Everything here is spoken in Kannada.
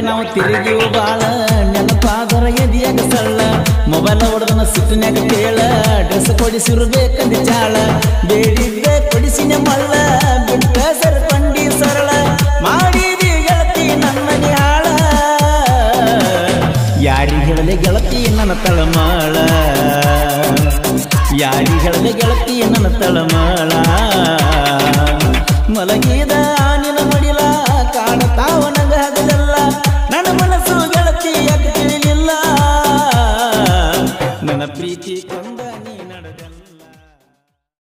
ರೋಡಾಗಿ ನಾವು ತಿರುಗಿವು ಬಾಳ ನೆನಪಾದರ ಎದಿಯಾಗ ಸಳ್ಳ ಮೊಬೈಲ್ ಹೊಡೆದನ ಸುತ್ತನ್ಯಾಗ ಕೇಳ, ಡ್ರೆಸ್ ಕೊಡಿಸಿರ್ಬೇಕಂದ ಚಾಳ. ಬೇಡಿದ್ದೆ ಕೊಡಿಸಿನ ಮಳ್ಳ, ಬಿಟ್ಟ ಸರ್ಪಂಡಿ ಸರಳ. ಮಾಡಿದಿ ಗೆಳತಿ ನನ್ನ ಆಳ ಯಾರಿ ಹೇಳಲೆ ಗೆಳತಿ ನನ್ನ ತಳಮಾಳ. ಯಾರಿ ಹೇಳಲೆ ಗೆಳತಿ ನನ್ನ ತಳಮಾಳ. ಮಲಗಿದ ನನ್ನ ಪ್ರೀತಿ ಕೊಂದ ನೀ